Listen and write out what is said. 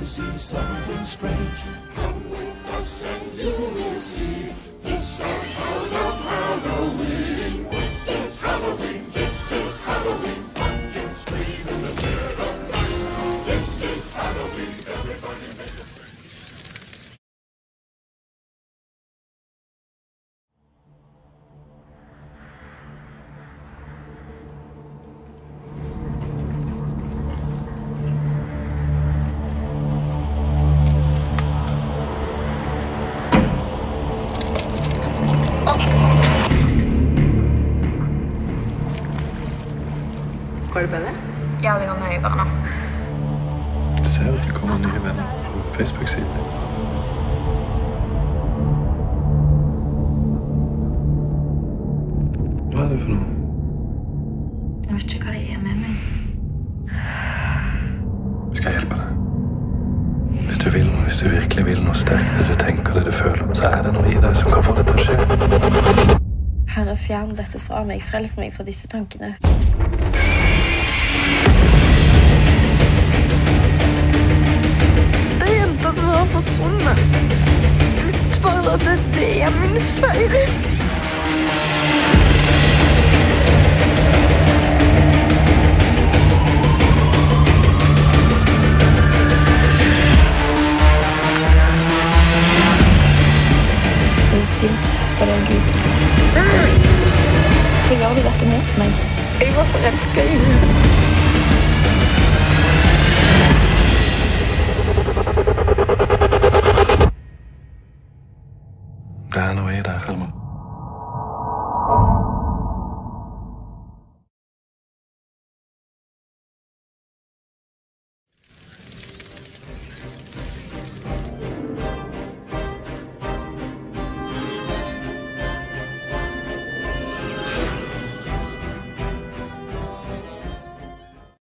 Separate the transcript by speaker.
Speaker 1: to see something strange. Come with us and you will see. Går det bedre? Ja, det går mye bedre nå. Du
Speaker 2: ser at det kommer nye venner på Facebook-siden din. Hva er det for noe?
Speaker 3: Jeg vet ikke hva det er med meg.
Speaker 2: Skal jeg hjelpe deg? Hvis du vil noe, hvis du virkelig vil noe sterkt, det du tenker, det du føler, så er det noe i deg som kan få det til å skje.
Speaker 3: Herre, fjern dette fra meg. Frels meg fra disse tankene. Det er jenta som har forsvunnet. Bare at det er min feil. sint på den guden. Mm. Hvorfor gjør du dette mot meg? Jeg var forelska i henne.
Speaker 2: ahí 们